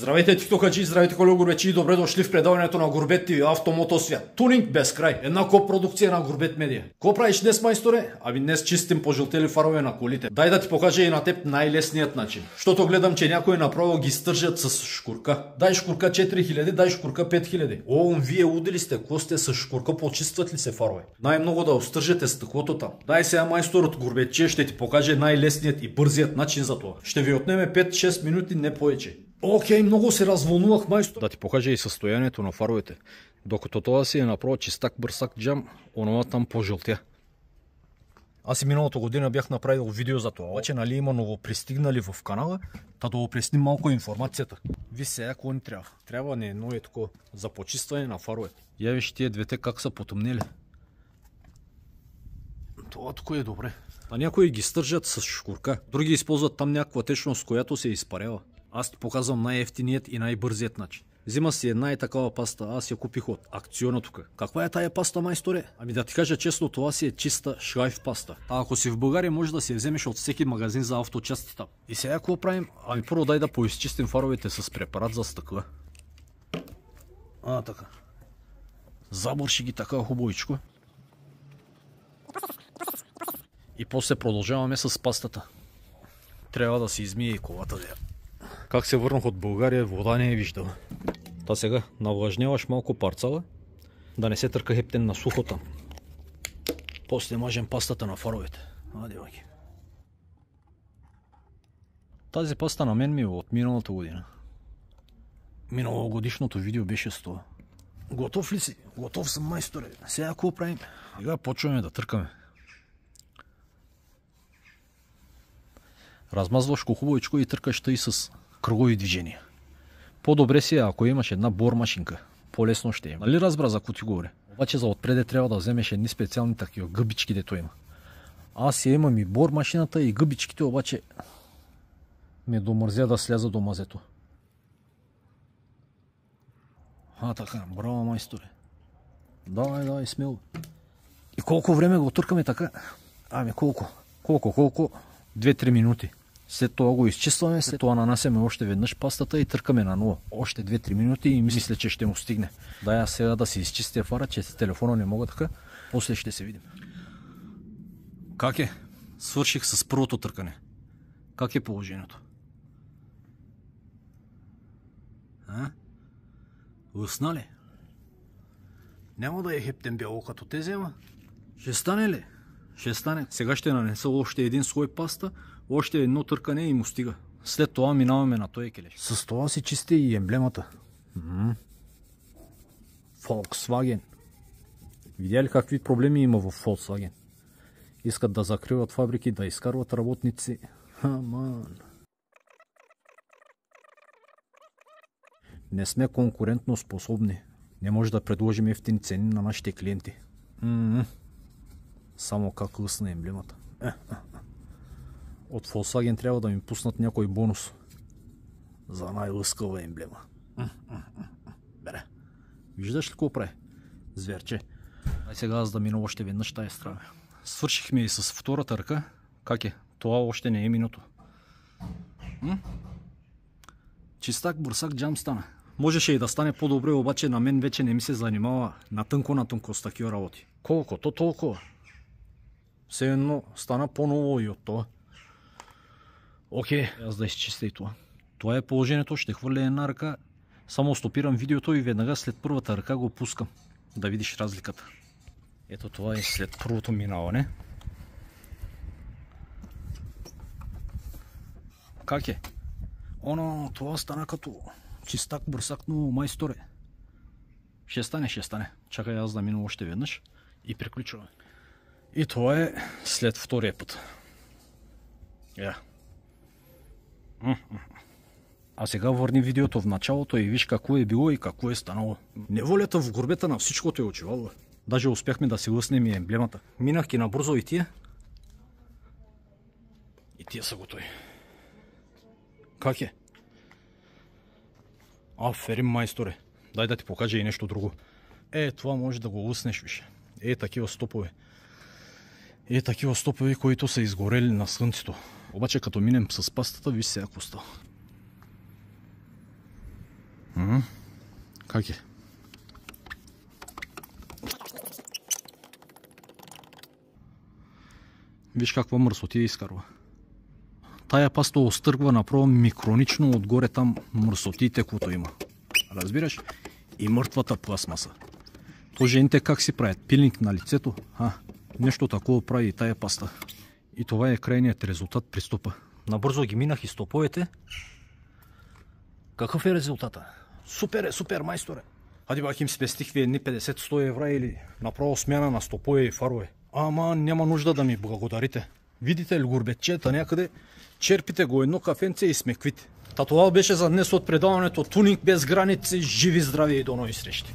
Здравейте, тиктокачи, здравейте, колеги горбечи и добре дошли в предаването на Горбет ТВ Автомотосвят. Тунинг без край. Една копродукция на Горбет Медия. Ко правиш днес, майсторе? Ами днес чистим пожълтели фарове на колите. Дай да ти покажа и на теб най-лесният начин. Щото гледам, че някои направо ги стържат с шкурка. Дай шкурка 4000, дай шкурка 5000. О, вие удили сте, ко сте с шкурка, почистват ли се фарове? Най-много да остържете стъклото там. Дай сега майстор от Горбетче ще ти покаже най-лесният и бързият начин за това. Ще ви отнеме 5-6 минути, не повече. Окей, много се развълнувах, майстор. Да ти покажа и състоянието на фаровете. Докато това си е направо чистак бърсак джам, онова там пожълтя. Аз и миналата година бях направил видео за това, обаче нали има много пристигнали в канала, та да опресним малко информацията. Ви сега какво ни трябва? Трябва не едно е такова за почистване на фаровете. Я виж тия двете как са потъмнели. Това тук е добре. А някои ги стържат с шкурка, други използват там някаква течност, която се изпарява. Аз ти показвам най-ефтиният и най-бързият начин. Взима си една и такава паста, аз я купих от акциона тук. Каква е тая паста, майсторе? Ами да ти кажа честно, това си е чиста шлайф паста. А ако си в България, може да си я вземеш от всеки магазин за авточасти там. И сега какво правим? Ами първо дай да поизчистим фаровете с препарат за стъкла. А, така. Забърши ги така хубавичко. И после продължаваме с пастата. Трябва да се измие и колата. Как се върнах от България, вода не е виждал. Та сега навлажняваш малко парцала, да не се търка хептен на сухота. После мажем пастата на фаровете. Аде, маки. Тази паста на мен ми е от миналата година. Миналогодишното видео беше с това. Готов ли си? Готов съм, майсторе. Сега какво правим? Сега почваме да търкаме. Размазваш го хубавичко и търкаш тъй с кръгови движения. По-добре си е, ако имаш една бор машинка. По-лесно ще е. Нали разбра за какво ти говоря? Обаче за отпреде трябва да вземеш едни специални такива гъбички, дето има. Аз си имам и бор машината и гъбичките, обаче ме домързя да сляза до мазето. А, така, браво, майсторе. Давай, давай, смело. И колко време го туркаме така? Ами колко? Колко, колко? Две-три минути. След това го изчистваме, след това нанасяме още веднъж пастата и търкаме на нула. Още 2-3 минути и мисля, че ще му стигне. Да, аз сега да си изчистя фара, че с телефона не мога така. После ще се видим. Как е? Свърших с първото търкане. Как е положението? А? Усна ли? Няма да е хептен бяло като тези, ама. Ще стане ли? Ще стане. Сега ще нанеса още един слой паста, още едно търкане и му стига. След това минаваме на той келеш. С това си чисти и емблемата. М-м. Volkswagen. Видя ли какви проблеми има в Volkswagen? Искат да закриват фабрики, да изкарват работници. Аман. Не сме конкурентно способни. Не може да предложим ефтини цени на нашите клиенти. М-м. Само как лъсна емблемата. Е, е от Volkswagen трябва да ми пуснат някой бонус за най-лъскава емблема. Бере. Виждаш ли какво прави? Зверче. Ай сега аз да мина още веднъж тая страна. Свършихме и с втората ръка. Как е? Това още не е минуто. Чистак, бърсак, джам стана. Можеше и да стане по-добре, обаче на мен вече не ми се занимава на тънко с такива работи. Колко? То толкова. Все едно стана по-ново и от това. Окей, аз да изчистя и това. Това е положението, ще хвърля една ръка, само стопирам видеото и веднага след първата ръка го пускам, да видиш разликата. Ето това е след първото минаване. Как е? Оно, това стана като чистак, бърсак, но майсторе. Ще стане, ще стане. Чакай аз да мина още веднъж и приключваме. И това е след втория път. Yeah. А сега върни видеото в началото и виж какво е било и какво е станало. Неволята в горбета на всичкото е очевала. Даже успяхме да си лъснем и емблемата. Минах ги набързо и тия. И тия са готови. Как е? А, ферим майсторе. Дай да ти покажа и нещо друго. Е, това може да го лъснеш, виж. Е, такива стопове. Е, такива стопове, които са изгорели на слънцето. Обаче като минем с пастата, виж сега какво става. Как е? Виж каква мръсотия изкарва. Тая паста остъргва направо микронично отгоре там мръсотиите, които има. Разбираш? И мъртвата пластмаса. То жените как си правят? Пилинг на лицето? А, нещо такова прави и тая паста. И това е крайният резултат при стопа. Набързо ги минах и стоповете. Какъв е резултата? Супер е, супер, майсторе. Хади бах им спестих ви едни 50-100 евра или направо смяна на стопове и фарове. Ама няма нужда да ми благодарите. Видите ли горбетчета някъде, черпите го едно кафенце и смеквите. Та това беше за днес от предаването Туник без граници, живи здрави и до нови срещи.